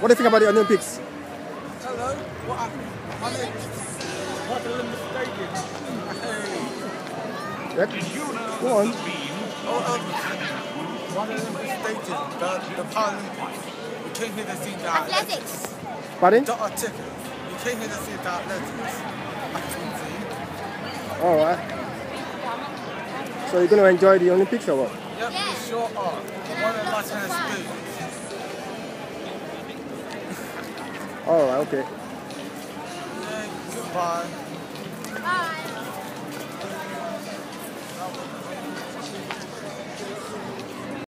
What do you think about the Olympics? Hello. What happened? My name is Waterloo Stadium. Hey. Yep. Go on. Oh, um, Waterloo Stadium, the, the Paralympics. We came here to see the Athletics. Pardon? Got our ticket. We came here to see the athletics. Alright. So you're gonna enjoy the Olympics or what? Yep, Yeah. we sure are. One of us has spoons. Alright, okay. Yeah, goodbye. Bye. That was-